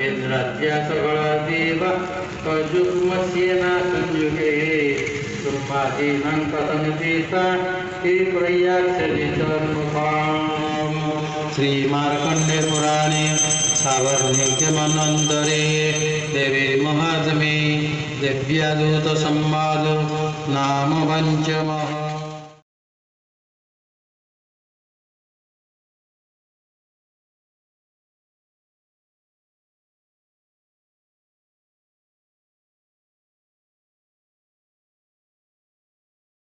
केन्द्रात्या सगेवा कजुमस्य नुगे सुपादीनां कथमिति प्रयाक्ष विचाण श्रीमार्कण्डे पुराणे सावर्णीचमनन्तरे देवे महात्मे देव्यादूतसंवाद नाम पञ्चमः